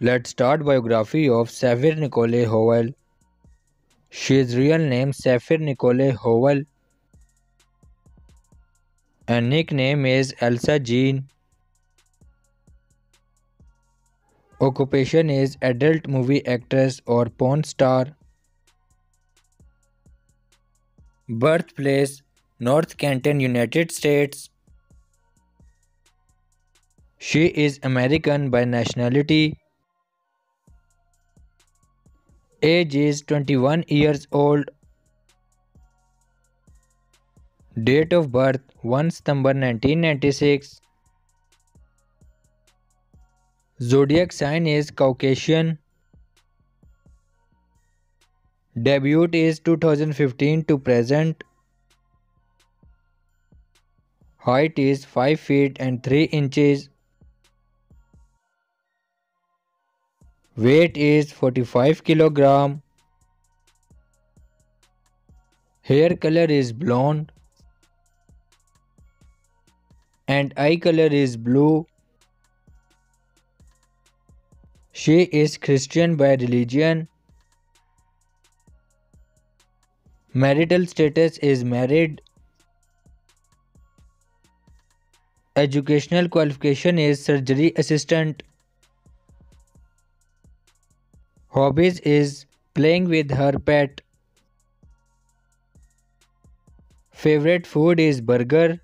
Let's start biography of Sapphire Nicole Howell. She's real name Sapphire Nicole Howell and nickname is Elsa Jean. Occupation is adult movie actress or porn star. Birthplace North Canton, United States. She is American by nationality. Age is 21 years old. Date of birth 1 September 1996. Zodiac sign is Caucasian. Debut is 2015 to present. Height is 5 feet and 3 inches. Weight is 45 kilogram. Hair color is blonde. And eye color is blue. She is Christian by religion. Marital status is married. Educational qualification is surgery assistant. Hobbies is playing with her pet. Favorite food is burger.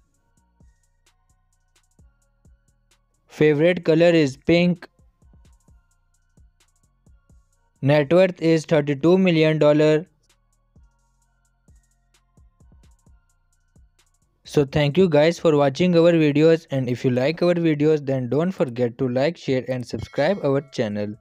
Favorite color is pink. Net worth is $32 million. So thank you guys for watching our videos and if you like our videos then don't forget to like, share and subscribe our channel.